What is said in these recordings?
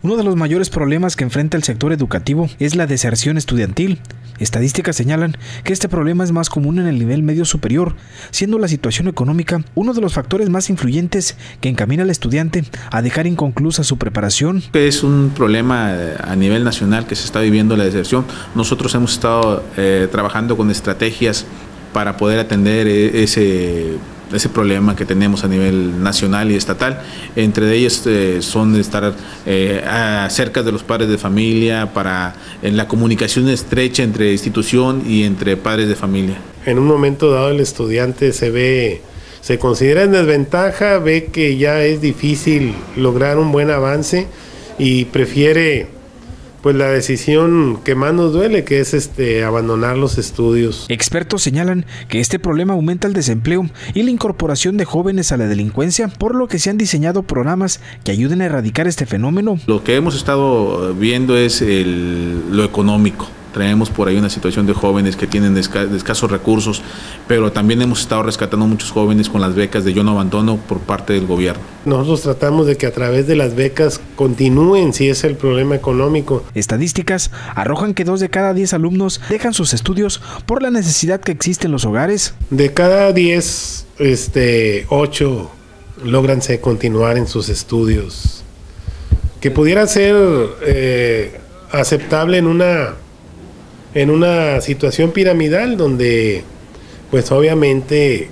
Uno de los mayores problemas que enfrenta el sector educativo es la deserción estudiantil. Estadísticas señalan que este problema es más común en el nivel medio superior, siendo la situación económica uno de los factores más influyentes que encamina al estudiante a dejar inconclusa su preparación. Es un problema eh, a nivel nacional que se está viviendo la deserción. Nosotros hemos estado eh, trabajando con estrategias para poder atender eh, ese ese problema que tenemos a nivel nacional y estatal. Entre ellos eh, son estar eh, cerca de los padres de familia, para en la comunicación estrecha entre institución y entre padres de familia. En un momento dado el estudiante se ve, se considera en desventaja, ve que ya es difícil lograr un buen avance y prefiere pues la decisión que más nos duele, que es este abandonar los estudios. Expertos señalan que este problema aumenta el desempleo y la incorporación de jóvenes a la delincuencia, por lo que se han diseñado programas que ayuden a erradicar este fenómeno. Lo que hemos estado viendo es lo económico Traemos por ahí una situación de jóvenes que tienen escasos recursos, pero también hemos estado rescatando muchos jóvenes con las becas de Yo no abandono por parte del gobierno. Nosotros tratamos de que a través de las becas continúen si es el problema económico. Estadísticas arrojan que dos de cada diez alumnos dejan sus estudios por la necesidad que existe en los hogares. De cada diez, este, ocho logran continuar en sus estudios. Que pudiera ser eh, aceptable en una en una situación piramidal donde pues obviamente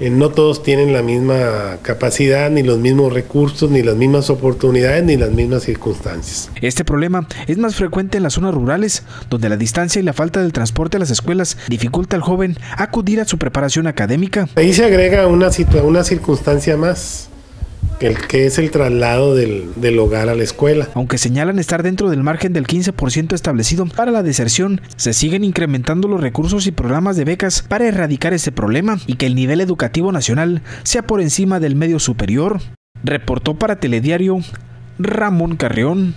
eh, no todos tienen la misma capacidad, ni los mismos recursos, ni las mismas oportunidades, ni las mismas circunstancias. Este problema es más frecuente en las zonas rurales, donde la distancia y la falta del transporte a las escuelas dificulta al joven acudir a su preparación académica. Ahí se agrega una, una circunstancia más el que es el traslado del, del, hogar a la escuela. Aunque señalan estar dentro del margen del 15% establecido para la deserción, se siguen incrementando los recursos y programas de becas para erradicar este problema y que el nivel educativo nacional sea por encima del medio superior. Reportó para Telediario Ramón Carrión.